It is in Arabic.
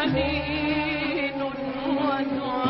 حنين وتعب.